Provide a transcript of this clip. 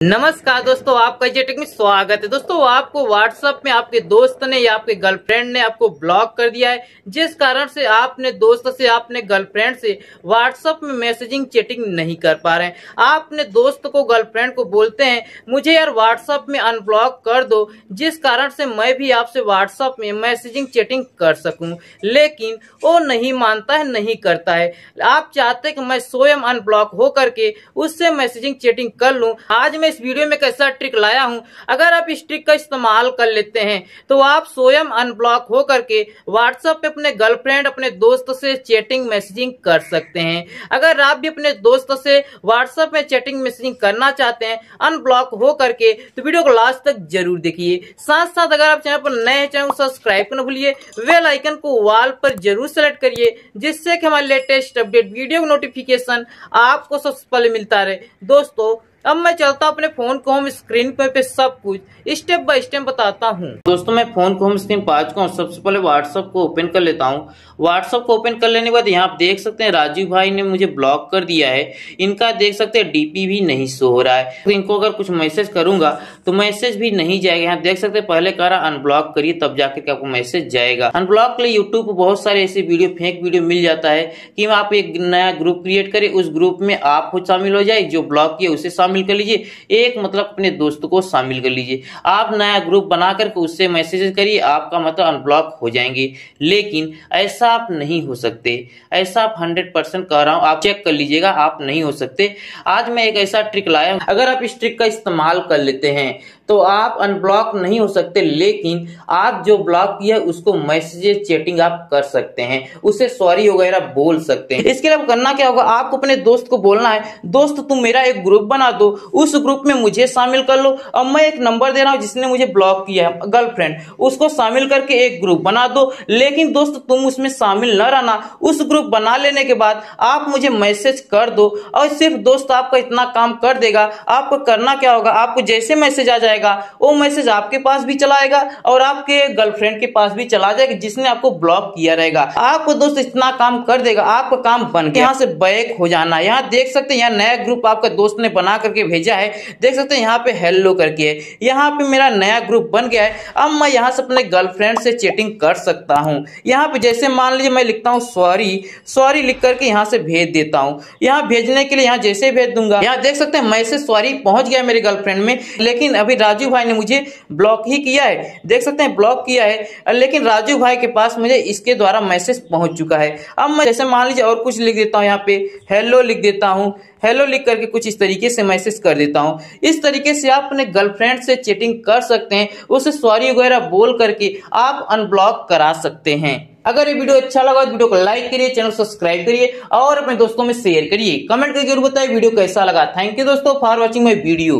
नमस्कार दोस्तों, आपका जेटेक में स्वागत है। दोस्तों, आपको व्हाट्सएप में आपके दोस्त ने या आपके गर्लफ्रेंड ने आपको ब्लॉक कर दिया है, जिस कारण से आपने दोस्त से आपने गर्लफ्रेंड से व्हाट्सएप में मैसेजिंग चैटिंग नहीं कर पा रहे हैं। आप अपने दोस्त को गर्लफ्रेंड को बोलते हैं, मुझे यार व्हाट्सएप में अनब्लॉक कर दो, जिस कारण से मैं भी आपसे व्हाट्सएप में मैसेजिंग चैटिंग कर सकूँ। लेकिन वो नहीं मानता है, नहीं करता है। आप चाहते कि मैं स्वयं अनब्लॉक हो करके उससे मैसेजिंग चैटिंग कर लूँ। आज इस वीडियो में कैसा ट्रिक लाया हूँ? अगर आप इस ट्रिक का इस्तेमाल कर लेते हैं तो आप स्वयं अनब्लॉक हो करके व्हाट्सएप पे अपने गर्लफ्रेंड अपने दोस्त से चैटिंग मैसेजिंग कर सकते हैं। अगर आप भी अपने दोस्त से व्हाट्सएप में चैटिंग मैसेजिंग करना चाहते हैं, अनब्लॉक हो करके तो वीडियो को लास्ट तक ज़रूर देखिए। साथ साथ अगर आप चैनल पर नए चैनल को सब्सक्राइब करना भूलिए। वेल आइकन को वॉल पर ज़रूर सेलेक्ट करिए, जिससे कि हमारे लेटेस्ट अपडेट वीडियो नोटिफिकेशन आपको सबसे पहले मिलता रहे। दोस्तों अब मैं चलता हूँ अपने फ़ोन को होम स्क्रीन पे, पे सब कुछ। स्टेप बाय स्टेप बताता हूँ। दोस्तों मैं फ़ोन को होम स्क्रीन पर आ चुका हूँ। सबसे पहले व्हाट्सअप को ओपन कर लेता हूँ। व्हाट्सअप को ओपन कर लेने के बाद यहाँ आप देख सकते हैं राजीव भाई ने मुझे ब्लॉक कर दिया है। इनका देख सकते हैं डीपी भी नहीं शो हो रहा है। तो इनको अगर कुछ मैसेज करूँगा तो मैसेज भी नहीं जाएगा। यहाँ देख सकते पहले कह रहा अनब्लॉक करिए तब जाकर आपको मैसेज जाएगा। अनब्लॉक के लिए यूट्यूब पर बहुत सारे ऐसे वीडियो फेक वीडियो मिल जाता है कि आप एक नया ग्रुप क्रिएट करें उस ग्रुप में आप खुद शामिल हो जाए जो ब्लॉक किए उसे शामिल कर लीजिए। एक मतलब अपने दोस्त को शामिल कर लीजिए। आप नया ग्रुप बना करके उससे मैसेज करिए, आपका मतलब अनब्लॉक हो जाएँगे। लेकिन ऐसा आप नहीं हो सकते। ऐसा आप हंड्रेड परसेंट कह रहा हूँ, आप चेक कर लीजिएगा, आप नहीं हो सकते। आज मैं एक ऐसा ट्रिक लाया अगर आप इस ट्रिक का इस्तेमाल कर लेते हैं तो आप अनब्लॉक नहीं हो सकते, लेकिन आप जो ब्लॉक किया है, उसको मैसेज चैटिंग आप कर सकते हैं। उसे सॉरी वगैरह बोल सकते हैं। इसके लिए करना क्या होगा? आपको अपने दोस्त को बोलना है, दोस्त तुम मेरा एक ग्रुप बना दो। उस ग्रुप में मुझे शामिल कर लो। और मैं एक नंबर दे रहा हूँ जिसने मुझे ब्लॉक किया है गर्लफ्रेंड उसको शामिल करके एक ग्रुप बना दो। लेकिन दोस्त, तुम उसमें शामिल न रहना। उस ग्रुप बना लेने के बाद आप मुझे मैसेज कर दो। और सिर्फ़ दोस्त आपका इतना काम कर देगा। आपको करना क्या होगा? आपको जैसे मैसेज आ जाएगा, वो मैसेज आपके पास भी चलाएगा और आपके गर्लफ्रेंड के पास भी चला जाएगा, जिसने आपको ब्लॉक किया रहेगा। आपको दोस्त इतना काम कर देगा। आपका काम बन के यहाँ से बैक हो जाना। यहाँ देख सकते हैं, यहाँ नया ग्रुप आपका दोस्त ने बना करके भेजा है, देख सकते हैं यहाँ पे हेलो करके है। यहाँ पे मेरा नया ग्रुप बन गया है। अब मैं यहाँ से अपने गर्लफ्रेंड से चैटिंग कर सकता हूँ। यहाँ पे जैसे मान लीजिए मैं लिखता हूँ सॉरी सॉरी लिख करके यहाँ से भेज देता हूँ। यहाँ भेजने के लिए यहाँ जैसे भेज दूँगा। यहाँ देख सकते हैं मैसेज सॉरी पहुँच गया मेरे गर्लफ्रेंड में, लेकिन अभी राजू भाई ने मुझे ब्लॉक ही किया है। देख सकते हैं ब्लॉक किया है, लेकिन राजू भाई के पास मुझे इसके द्वारा मैसेज पहुँच चुका है। अब मैं जैसे मान लीजिए और कुछ लिख देता हूँ यहाँ पे हेलो लिख देता हूँ। हेलो लिख करके कुछ इस तरीके से मैसेज कर देता हूँ। इस तरीके से आप अपने गर्लफ्रेंड से चैटिंग कर सकते हैं, उसे सॉरी वगैरह बोल करके आप अनब्लॉक करा सकते हैं। अगर ये वीडियो अच्छा लगा तो वीडियो को लाइक करिए, चैनल सब्सक्राइब करिए और अपने दोस्तों में शेयर करिए। कमेंट करके ज़रूर बताइए वीडियो कैसा लगा। थैंक यू दोस्तों फॉर वॉचिंग माई वीडियो।